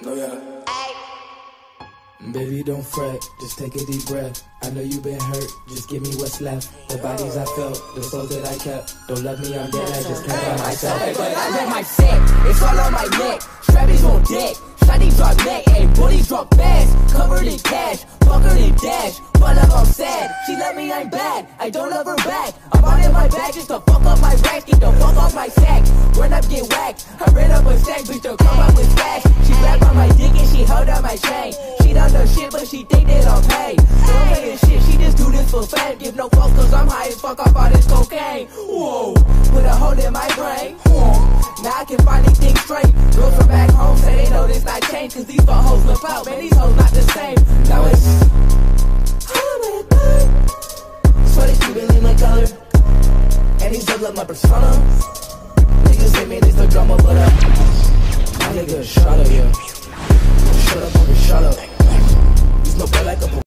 No, yeah. Baby, don't fret, just take a deep breath. I know you've been hurt, just give me what's left. The bodies I felt, the souls that I kept. Don't love me, I'm dead, I just can't by myself. Hey, but I let my set, it's all on my neck. Strappies on deck, shiny drop neck, and bullies drop fast. Covered in cash, fucker in dash. But I'm sad. She love me, I'm bad. I don't love her back. I'm on in my bag just to fuck up my get whacked. I ran up a stack, bitch, to come up with stash. She grabbed on my dick and she held up my chain. She don't know shit, but she think that I'm paid. Don't pay shit, she just do this for fame. Give no fucks, cause I'm high as fuck off all this cocaine. Whoa, put a hole in my brain. Now I can finally think straight. Girls from back home say they know this not change, cause these fuck hoes look out, man, these hoes not the same. Now it's. Keeping in my color. And these look my persona. Niggas say me, this the drama, but uh. My nigga, shut up, yeah. Shut up, nigga, shut up.